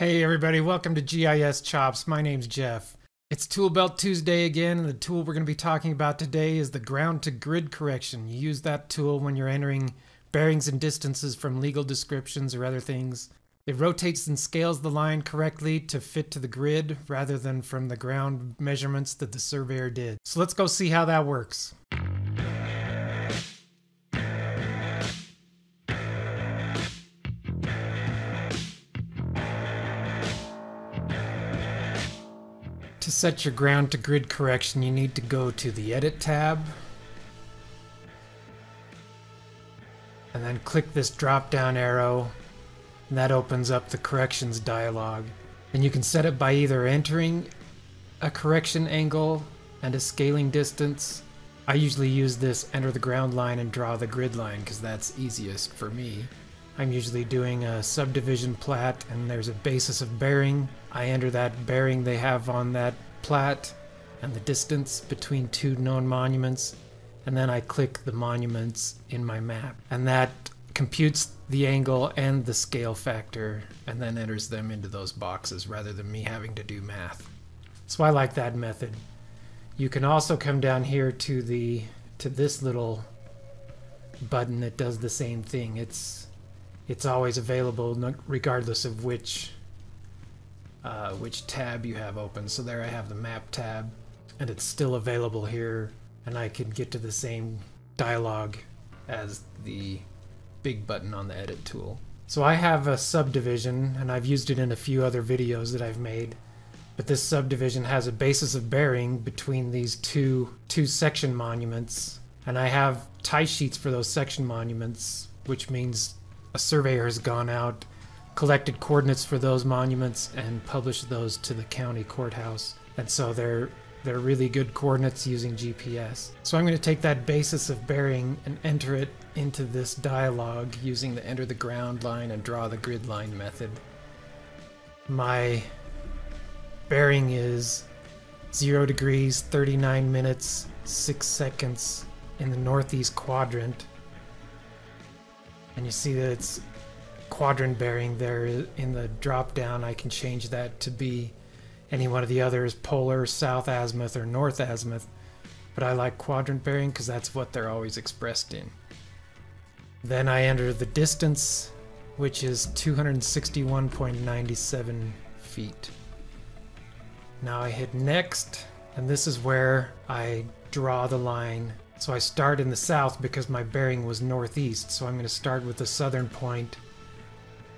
Hey everybody, welcome to GIS Chops. My name's Jeff. It's Tool Belt Tuesday again, and the tool we're going to be talking about today is the ground to grid correction. You use that tool when you're entering bearings and distances from legal descriptions or other things. It rotates and scales the line correctly to fit to the grid rather than from the ground measurements that the surveyor did. So let's go see how that works. To set your ground to grid correction, you need to go to the Edit tab. And then click this drop down arrow. And that opens up the corrections dialog. And you can set it by either entering a correction angle and a scaling distance. I usually use this enter the ground line and draw the grid line because that's easiest for me. I'm usually doing a subdivision plat and there's a basis of bearing. I enter that bearing they have on that plat and the distance between two known monuments and then I click the monuments in my map and that computes the angle and the scale factor and then enters them into those boxes rather than me having to do math. So I like that method. You can also come down here to the to this little button that does the same thing. It's it's always available regardless of which uh, which tab you have open. So there I have the map tab and it's still available here and I can get to the same dialog as the big button on the edit tool. So I have a subdivision and I've used it in a few other videos that I've made. But this subdivision has a basis of bearing between these two two section monuments and I have tie sheets for those section monuments, which means a surveyor has gone out, collected coordinates for those monuments, and published those to the county courthouse. And so they're they're really good coordinates using GPS. So I'm going to take that basis of bearing and enter it into this dialog using the enter the ground line and draw the grid line method. My bearing is 0 degrees, 39 minutes, 6 seconds in the northeast quadrant and you see that it's quadrant bearing there in the drop down I can change that to be any one of the others polar south azimuth or north azimuth. But I like quadrant bearing because that's what they're always expressed in. Then I enter the distance which is 261.97 feet. Now I hit next and this is where I draw the line so I start in the south because my bearing was northeast. So I'm going to start with the southern point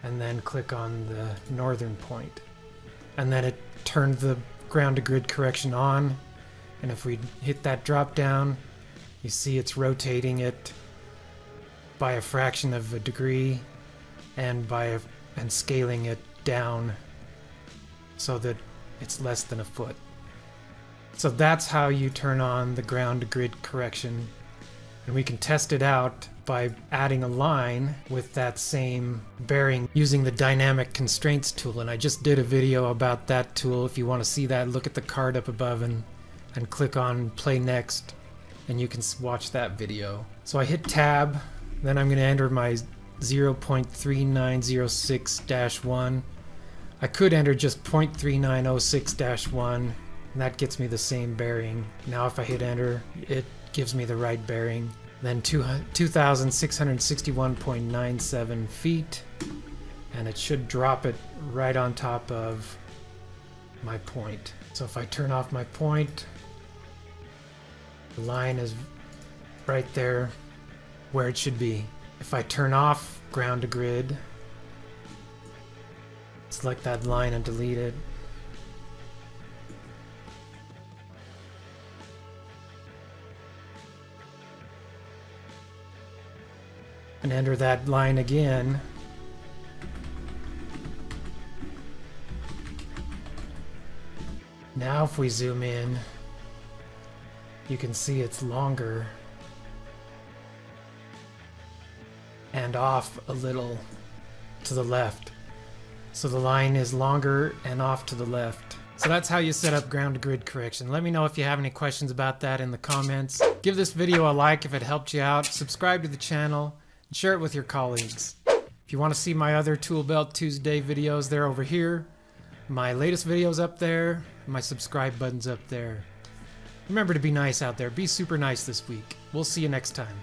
and then click on the northern point. And then it turned the ground to grid correction on. And if we hit that drop down, you see it's rotating it by a fraction of a degree and by a, and scaling it down so that it's less than a foot. So that's how you turn on the ground grid correction. And we can test it out by adding a line with that same bearing using the dynamic constraints tool. And I just did a video about that tool. If you want to see that, look at the card up above and, and click on play next and you can watch that video. So I hit tab, then I'm going to enter my 0.3906-1. I could enter just 0.3906-1 and that gets me the same bearing. Now if I hit enter, it gives me the right bearing. Then 2,661.97 feet, and it should drop it right on top of my point. So if I turn off my point, the line is right there where it should be. If I turn off ground to grid, select that line and delete it, and enter that line again. Now if we zoom in, you can see it's longer and off a little to the left. So the line is longer and off to the left. So that's how you set up ground grid correction. Let me know if you have any questions about that in the comments. Give this video a like if it helped you out. Subscribe to the channel share it with your colleagues. If you want to see my other Tool Belt Tuesday videos, they're over here. My latest videos up there. My subscribe button's up there. Remember to be nice out there. Be super nice this week. We'll see you next time.